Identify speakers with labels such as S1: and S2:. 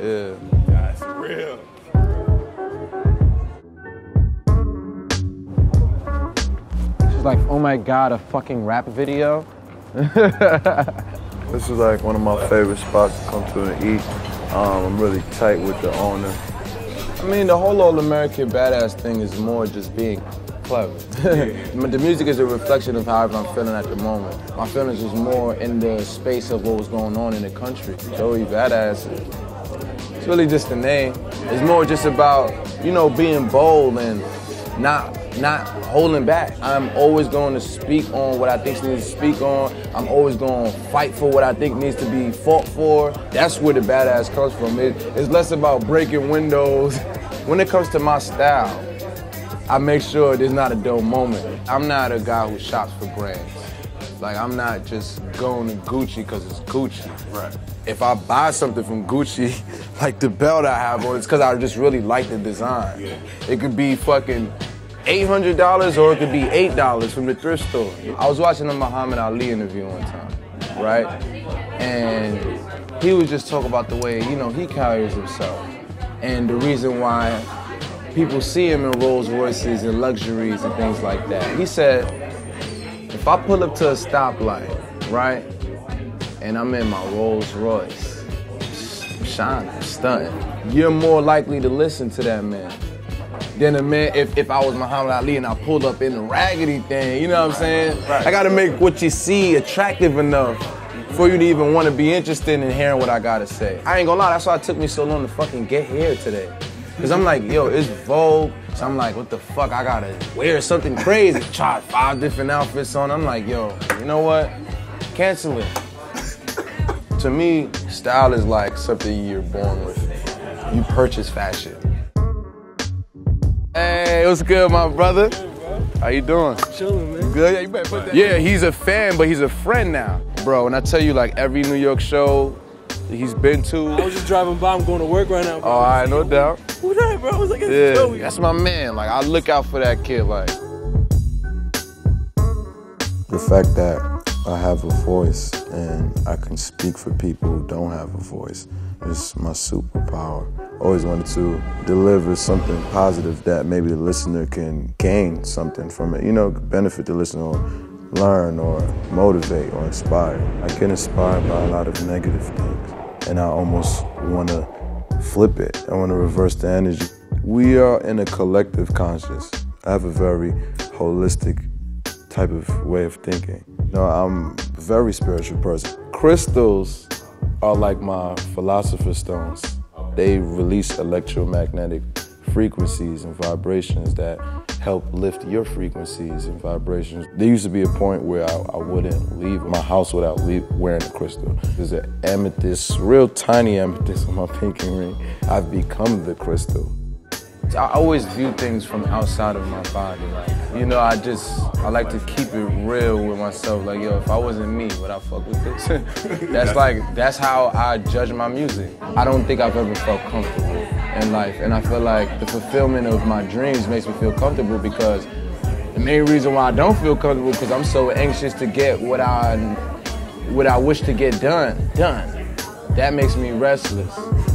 S1: Yeah.
S2: That's real.
S1: She's like, oh my god, a fucking rap video?
S3: This is like one of my favorite spots to come to and eat. Um, I'm really tight with the owner.
S1: I mean, the whole All-Amerikkkan Bada$$ thing is more just being clever. the music is a reflection of however I'm feeling at the moment. My feelings was more in the space of what was going on in the country. Joey Bada$$, it's really just the name. It's more just about, you know, being bold and not not holding back. I'm always going to speak on what I think needs to speak on. I'm always going to fight for what I think needs to be fought for. That's where the badass comes from. It, it's less about breaking windows. When it comes to my style, I make sure there's not a dull moment. I'm not a guy who shops for brands. Like I'm not just going to Gucci because it's Gucci.
S2: Right.
S1: If I buy something from Gucci, like the belt I have on, it's because I just really like the design.
S2: Yeah.
S1: It could be fucking $800 or it could be $8 from the thrift store. I was watching a Muhammad Ali interview one time, right? And he was just talking about the way, you know, he carries himself. And the reason why people see him in Rolls Royces and luxuries and things like that. He said, if I pull up to a stoplight, right, and I'm in my Rolls Royce, shining, stunting, you're more likely to listen to that man than a man if, if I was Muhammad Ali and I pulled up in a raggedy thing. You know what I'm saying?
S2: right.
S1: I gotta make what you see attractive enough for you to even want to be interested in hearing what I gotta say. I ain't gonna lie, that's why it took me so long to fucking get here today. Cause I'm like, yo, it's Vogue. So I'm like, what the fuck? I gotta wear something crazy. Try five different outfits on. I'm like, yo, you know what? Cancel it. to me, style is like something you're born with. You purchase fashion. Hey, what's good, my brother? How you doing?
S4: Chilling, man.
S1: Good. Yeah, you better put that. Yeah, he's a fan, but he's a friend now, bro. And I tell you, like every New York show he's been to.
S4: I was just driving by. I'm going to work right now.
S1: Oh, I no doubt.
S4: Who that, bro? I was like, it's
S1: Yeah,
S4: Joey.
S1: that's my man. Like I look out for that kid. Like
S3: The fact that I have a voice and I can speak for people who don't have a voice is my superpower. Always wanted to deliver something positive that maybe the listener can gain something from it. You know, benefit the listener or learn or motivate or inspire. I get inspired by a lot of negative things and I almost want to flip it. I want to reverse the energy. We are in a collective conscious. I have a very holistic type of way of thinking. No, I'm a very spiritual person. Crystals are like my philosopher's stones. They release electromagnetic frequencies and vibrations that help lift your frequencies and vibrations. There used to be a point where I, I wouldn't leave my house without leave, wearing a crystal. There's an amethyst, real tiny amethyst on my pinky ring. I've become the crystal.
S1: I always view things from outside of my body. Like, you know, I just I like to keep it real with myself. Like, yo, if I wasn't me, would I fuck with this? that's like that's how I judge my music. I don't think I've ever felt comfortable in life, and I feel like the fulfillment of my dreams makes me feel comfortable because the main reason why I don't feel comfortable because I'm so anxious to get what I what I wish to get done done. That makes me restless.